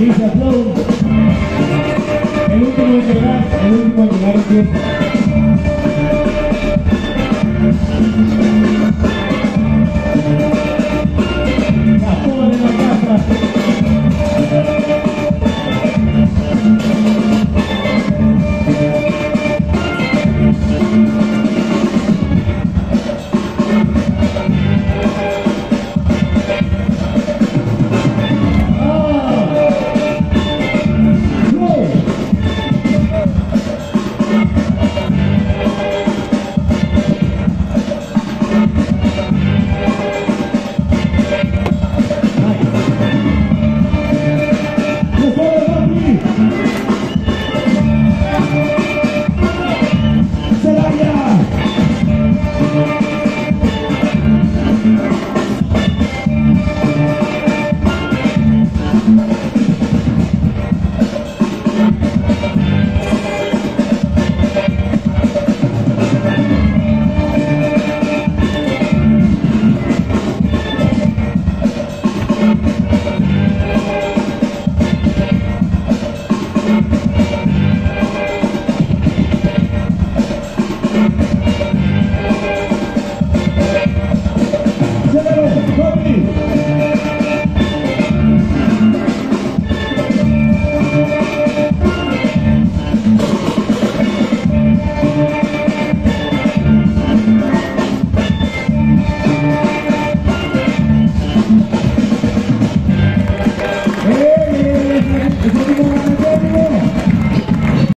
y se. El último en llegar, el último en.